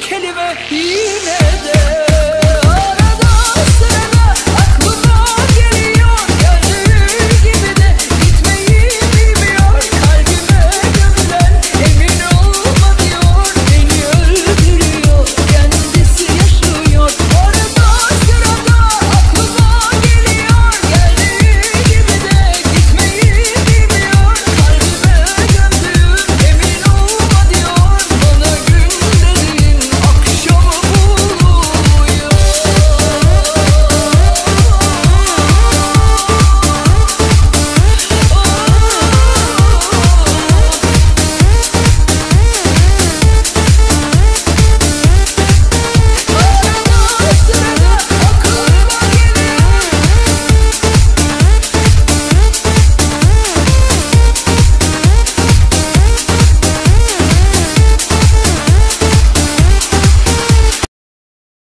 kelime yine de.